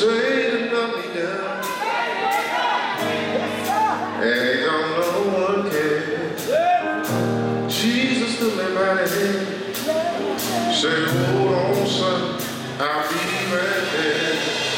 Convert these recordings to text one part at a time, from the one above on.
straight down. Don't no one. Jesus. Say, hold on, son, I'll be right there.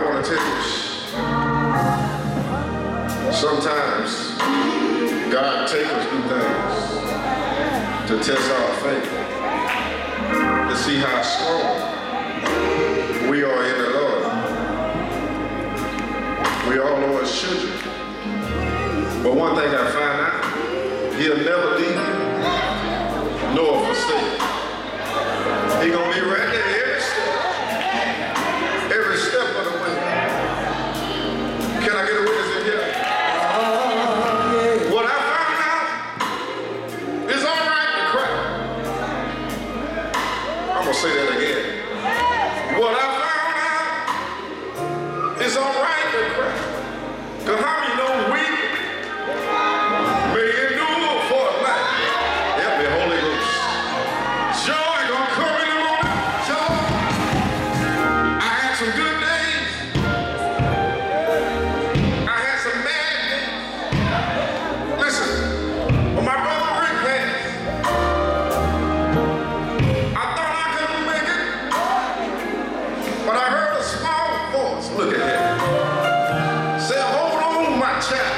I want to tell you, sometimes God takes us through things to test our faith, to see how strong we are in the Lord. We all know Lord's children. But one thing I find out, he'll never leave you nor forsake. He gonna be ready. It's all right to cry. Cause how Touchdown.